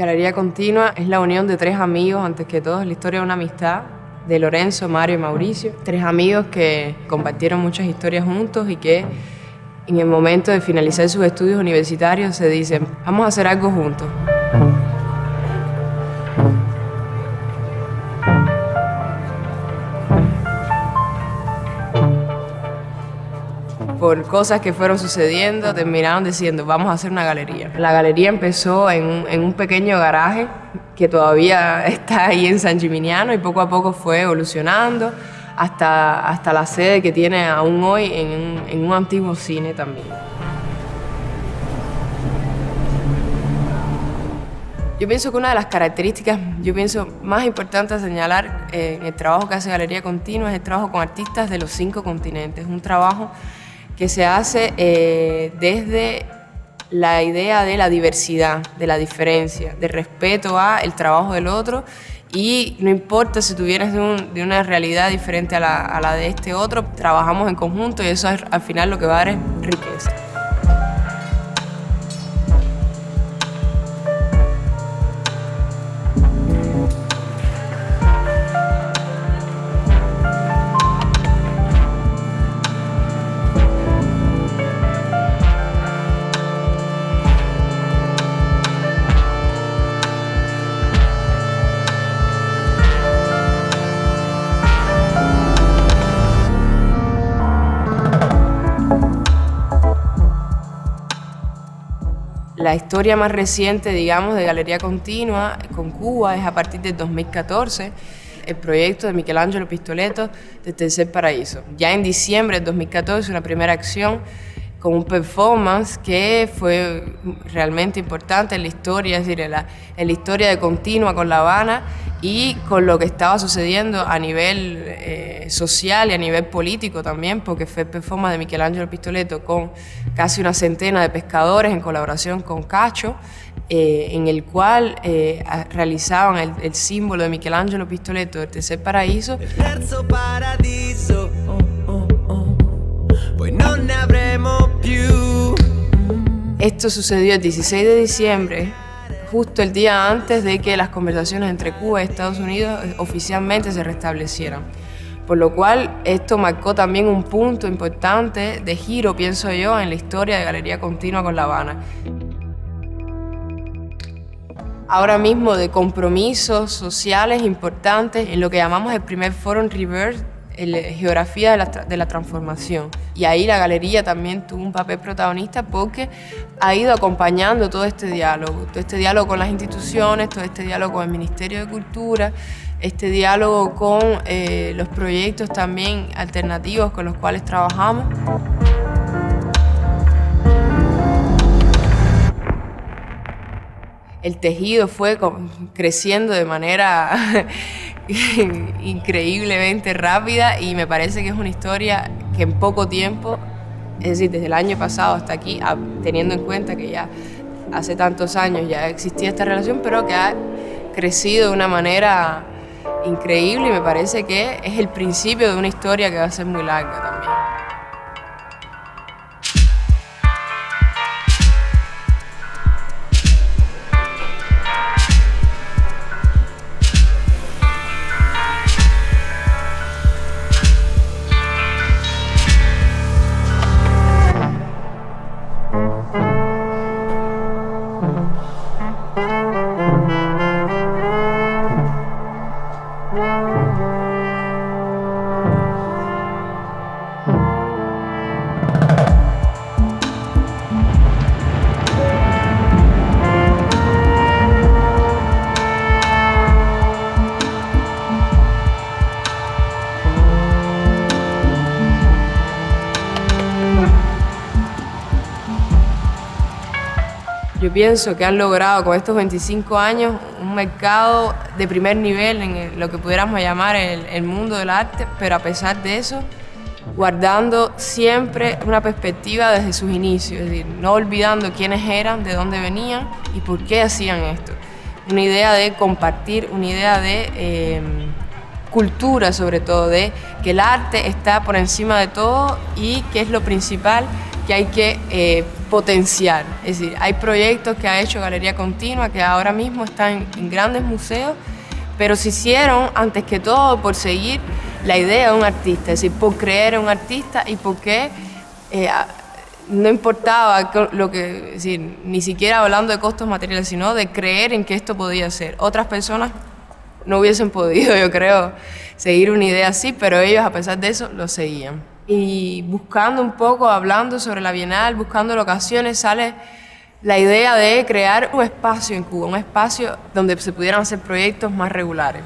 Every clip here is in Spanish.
Galería Continua es la unión de tres amigos, antes que todo, es la historia de una amistad de Lorenzo, Mario y Mauricio. Tres amigos que compartieron muchas historias juntos y que en el momento de finalizar sus estudios universitarios se dicen, vamos a hacer algo juntos. Por cosas que fueron sucediendo, terminaron diciendo, vamos a hacer una galería. La galería empezó en un, pequeño garaje que todavía está ahí en San Gimignano y poco a poco fue evolucionando hasta, hasta la sede que tiene aún hoy en, en un antiguo cine también. Yo pienso que una de las características, yo pienso más importante a señalar eh, en el trabajo que hace Galería Continua es el trabajo con artistas de los cinco continentes. Un trabajo que se hace eh, desde la idea de la diversidad, de la diferencia, de respeto a el trabajo del otro y no importa si tú vienes de, una realidad diferente a la, a la, de este otro, trabajamos en conjunto y eso es, al final lo que va a dar es riqueza. La historia más reciente, digamos, de Galería Continua con Cuba es a partir del 2014, el proyecto de Michelangelo Pistoleto de Tercer Paraíso. Ya en diciembre del 2014, una primera acción con un performance que fue realmente importante en la historia, es decir, en la, historia de Continua con La Habana y con lo que estaba sucediendo a nivel eh, social y a nivel político también, porque fue el performance de Michelangelo Pistoleto con casi una centena de pescadores en colaboración con Cacho, eh, en el cual eh, realizaban el, el, símbolo de Michelangelo Pistoleto del tercer paraíso. Esto sucedió el 16 de diciembre, justo el día antes de que las conversaciones entre Cuba y Estados Unidos eh, oficialmente se restablecieran. Por lo cual esto marcó también un punto importante de giro, pienso yo, en la historia de Galería Continua con La Habana. Ahora mismo de compromisos sociales importantes en lo que llamamos el primer Forum Reverse geografía de la, transformación. Y ahí la galería también tuvo un papel protagonista porque ha ido acompañando todo este diálogo, todo este diálogo con las instituciones, todo este diálogo con el Ministerio de Cultura, este diálogo con eh, los proyectos también alternativos con los cuales trabajamos. el tejido fue creciendo de manera increíblemente rápida y me parece que es una historia que en poco tiempo, es decir, desde el año pasado hasta aquí, teniendo en cuenta que ya hace tantos años ya existía esta relación, pero que ha crecido de una manera increíble y me parece que es el principio de una historia que va a ser muy larga también. Yo pienso que han logrado con estos 25 años un mercado de primer nivel en lo que pudiéramos llamar el, mundo del arte, pero a pesar de eso, guardando siempre una perspectiva desde sus inicios, es decir, no olvidando quiénes eran, de dónde venían y por qué hacían esto. Una idea de compartir, una idea de em, cultura sobre todo, de que el arte está por encima de todo y que es lo principal que hay que eh, potenciar. Es decir, hay proyectos que ha hecho Galería Continua que ahora mismo están en grandes museos, pero se hicieron antes que todo por seguir la idea de un artista, es decir, por creer en un artista y porque eh, no importaba lo que, decir, ni siquiera hablando de costos materiales, sino de creer en que esto podía ser. Otras personas no hubiesen podido, yo creo, seguir una idea así, pero ellos a pesar de eso lo seguían. Y buscando un poco, hablando sobre la Bienal, buscando locaciones, sale la idea de crear un espacio en Cuba, un espacio donde se pudieran hacer proyectos más regulares,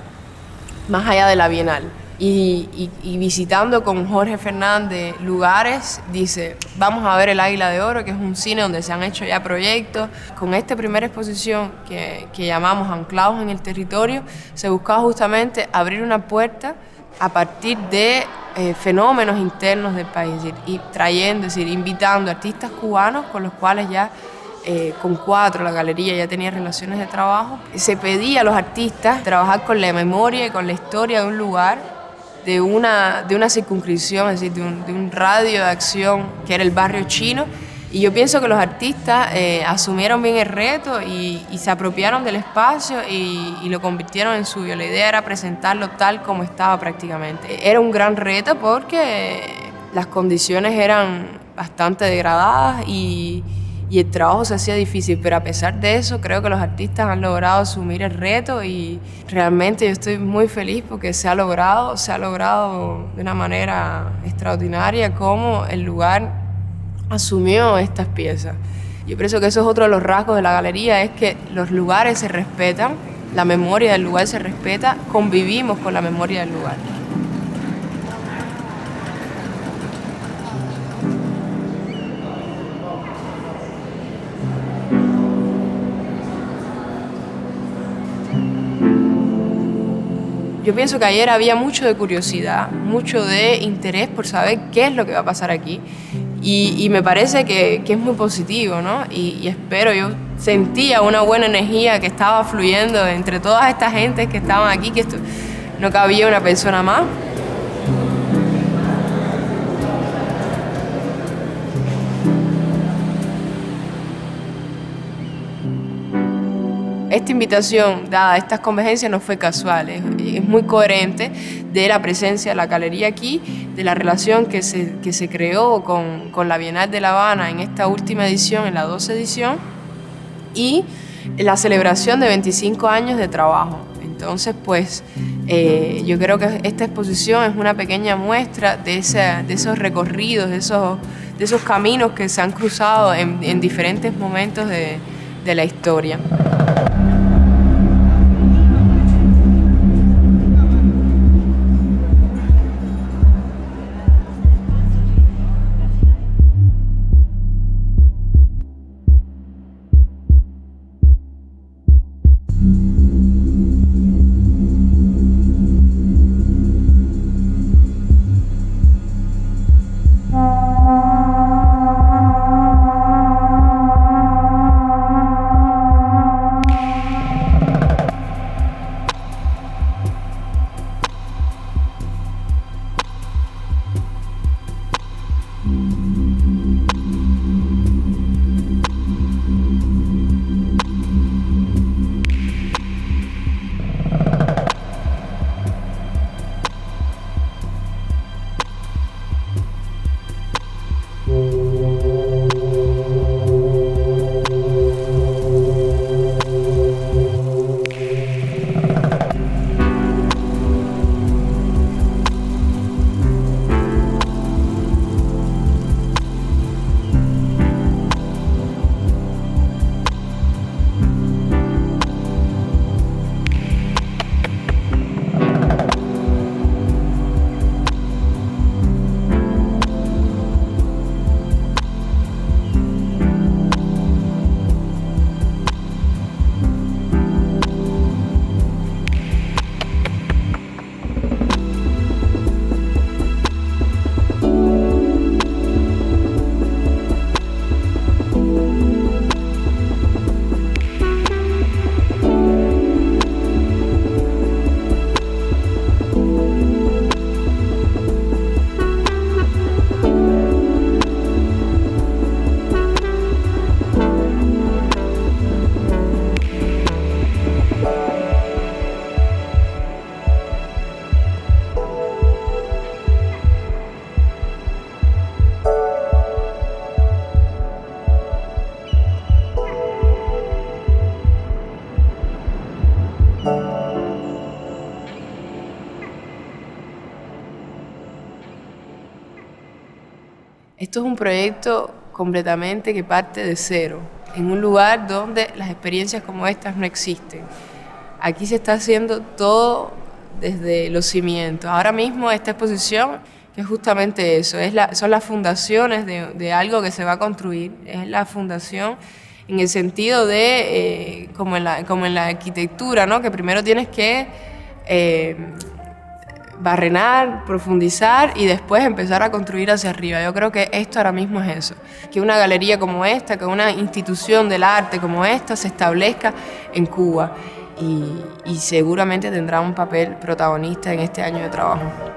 más allá de la Bienal. Y, visitando con Jorge Fernández lugares, dice, vamos a ver el Águila de Oro, que es un cine donde se han hecho ya proyectos. Con esta primera exposición que, que llamamos Anclados en el Territorio, se buscaba justamente abrir una puerta a partir de eh, fenómenos internos del país, y trayendo, es decir, invitando artistas cubanos con los cuales ya eh, con cuatro, la galería ya tenía relaciones de trabajo. Se pedía a los artistas trabajar con la memoria y con la historia de un lugar, de una, de una circunscripción, es decir, de un, de un radio de acción que era el barrio chino, y yo pienso que los artistas eh, asumieron bien el reto y, se apropiaron del espacio y, lo convirtieron en suyo. La idea era presentarlo tal como estaba prácticamente. Era un gran reto porque las condiciones eran bastante degradadas y, y el trabajo se hacía difícil, pero a pesar de eso creo que los artistas han logrado asumir el reto y realmente yo estoy muy feliz porque se ha logrado, se ha logrado de una manera extraordinaria como el lugar asumió estas piezas. Yo pienso que eso es otro de los rasgos de la galería, es que los lugares se respetan, la memoria del lugar se respeta, convivimos con la memoria del lugar. Yo pienso que ayer había mucho de curiosidad, mucho de interés por saber qué es lo que va a pasar aquí. Y, me parece que, es muy positivo, ¿no? Y, espero, yo sentía una buena energía que estaba fluyendo entre todas estas gentes que estaban aquí, que no cabía una persona más. Esta invitación dada a estas convergencias no fue casual, es, muy coherente de la presencia de la galería aquí, de la relación que se, que se creó con, con, la Bienal de La Habana en esta última edición, en la 12 edición, y la celebración de 25 años de trabajo. Entonces, pues eh, yo creo que esta exposición es una pequeña muestra de, ese, de esos recorridos, de esos, de esos caminos que se han cruzado en, en diferentes momentos de, de la historia. Esto es un proyecto completamente que parte de cero, en un lugar donde las experiencias como estas no existen. Aquí se está haciendo todo desde los cimientos. Ahora mismo esta exposición que es justamente eso, son las fundaciones de, algo que se va a construir, es la fundación en el sentido de, eh, como, en la, como en la arquitectura, ¿no? que primero tienes que eh, barrenar, profundizar y después empezar a construir hacia arriba. Yo creo que esto ahora mismo es eso, que una galería como esta, que una institución del arte como esta se establezca en Cuba y, y seguramente tendrá un papel protagonista en este año de trabajo.